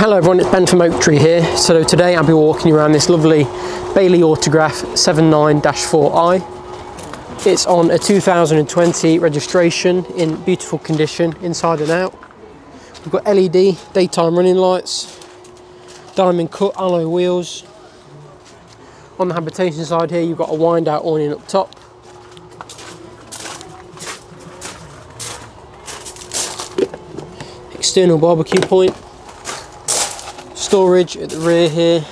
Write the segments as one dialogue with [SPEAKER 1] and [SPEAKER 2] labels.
[SPEAKER 1] Hello everyone, it's Ben from Oak Tree here. So today I'll be walking you around this lovely Bailey Autograph 79-4i. It's on a 2020 registration in beautiful condition inside and out. We've got LED daytime running lights, diamond cut alloy wheels. On the habitation side here you've got a wind out awning up top. External barbecue point storage at the rear here.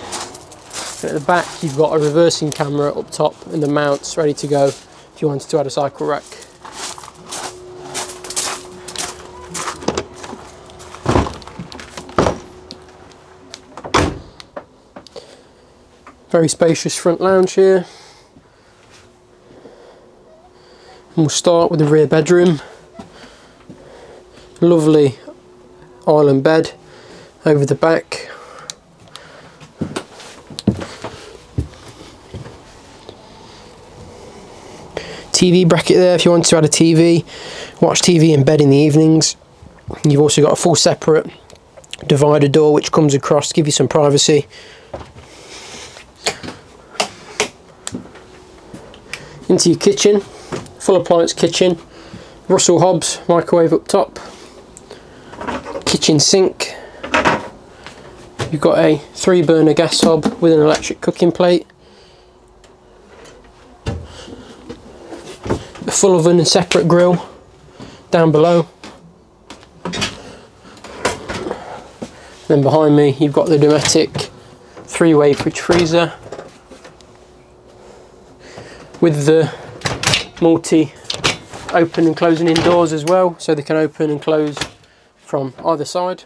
[SPEAKER 1] And at the back you've got a reversing camera up top and the mounts ready to go if you wanted to add a cycle rack. Very spacious front lounge here. And we'll start with the rear bedroom. Lovely island bed over the back TV bracket there if you want to add a TV, watch TV in bed in the evenings. You've also got a full separate divider door which comes across to give you some privacy. Into your kitchen, full appliance kitchen, Russell Hobbs microwave up top, kitchen sink, you've got a three burner gas hob with an electric cooking plate, full oven and separate grill down below. Then behind me you've got the Dometic three-way fridge freezer with the multi open and closing indoors as well so they can open and close from either side.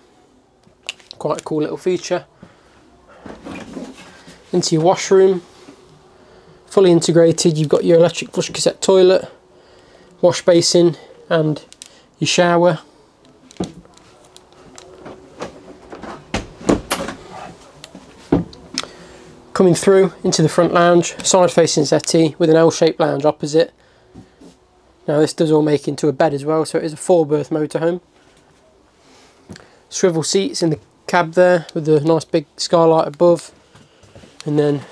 [SPEAKER 1] Quite a cool little feature. Into your washroom. Fully integrated you've got your electric flush cassette toilet wash basin and your shower. Coming through into the front lounge, side facing settee with an L-shaped lounge opposite. Now this does all make into a bed as well, so it is a four berth motorhome. Swivel seats in the cab there with the nice big skylight above. And then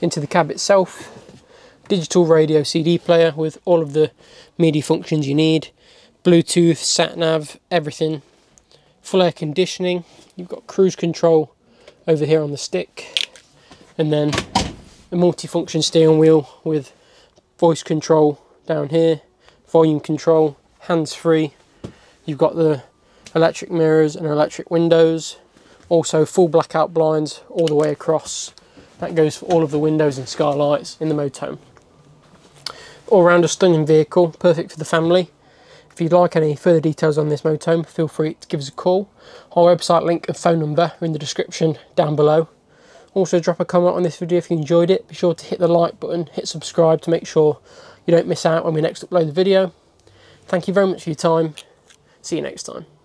[SPEAKER 1] into the cab itself, digital radio CD player with all of the media functions you need, Bluetooth, sat nav, everything. Full air conditioning. You've got cruise control over here on the stick, and then a multi-function steering wheel with voice control down here, volume control, hands-free. You've got the electric mirrors and electric windows, also full blackout blinds all the way across. That goes for all of the windows and skylights in the motorhome all round a stunning vehicle, perfect for the family. If you'd like any further details on this motorhome, feel free to give us a call. Our website link and phone number are in the description down below. Also drop a comment on this video if you enjoyed it. Be sure to hit the like button, hit subscribe to make sure you don't miss out when we next upload the video. Thank you very much for your time. See you next time.